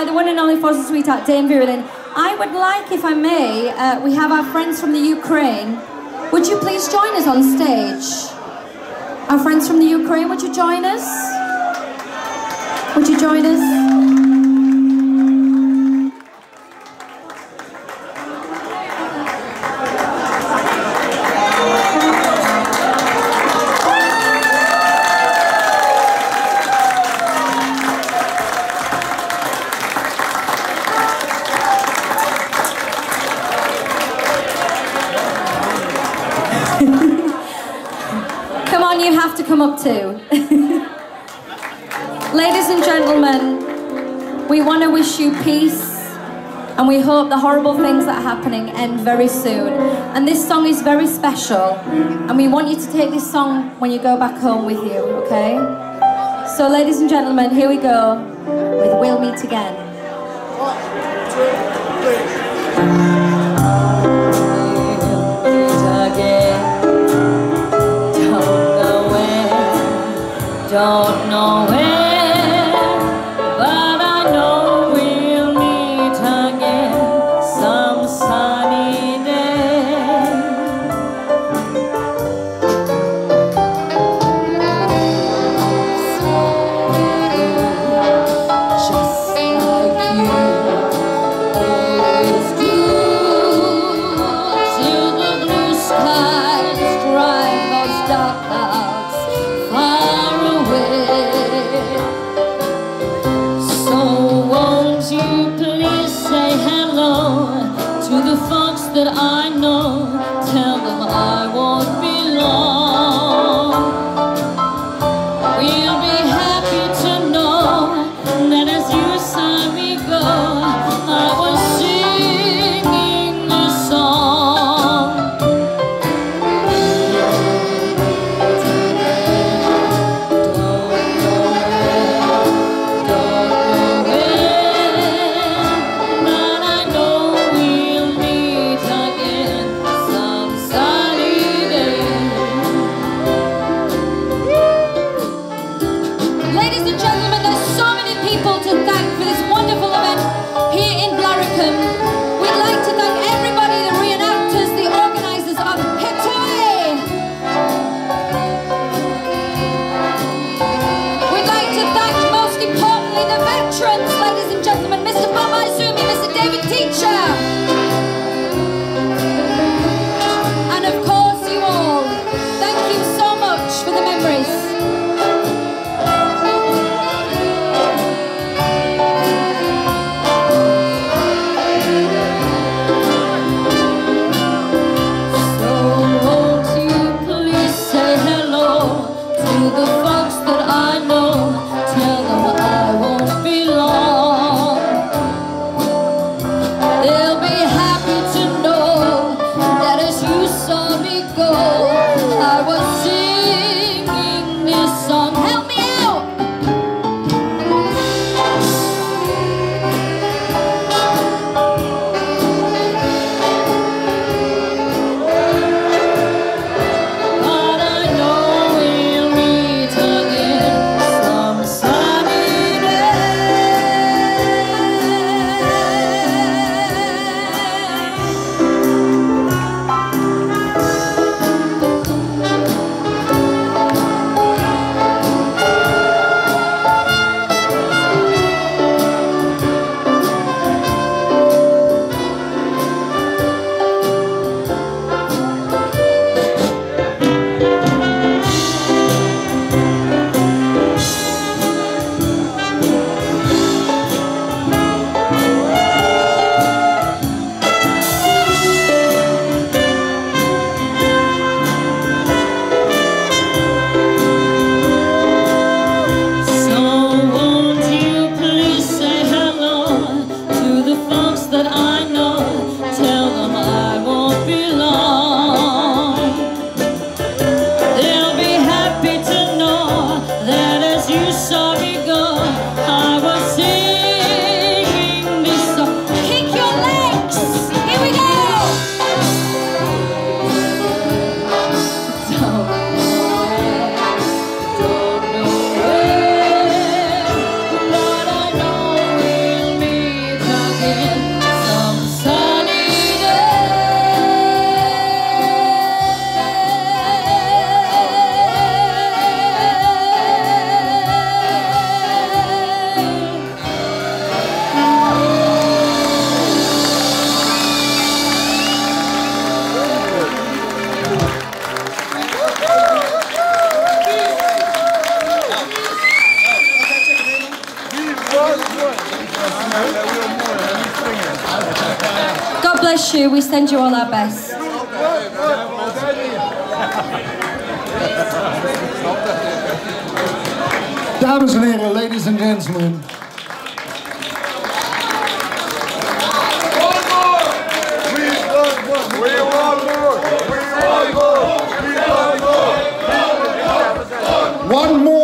by the one and only Forces' Sweetheart, Dame Vera Lynn. I would like, if I may, uh, we have our friends from the Ukraine. Would you please join us on stage? Our friends from the Ukraine, would you join us? Would you join us? You have to come up to. Ladies and gentlemen, we want to wish you peace and we hope the horrible things that are happening end very soon. And this song is very special and we want you to take this song when you go back home with you, okay? So, ladies and gentlemen, here we go with We'll Meet Again. Don't know that I bless you. We send you all our best. Dames and ladies and gentlemen. One more.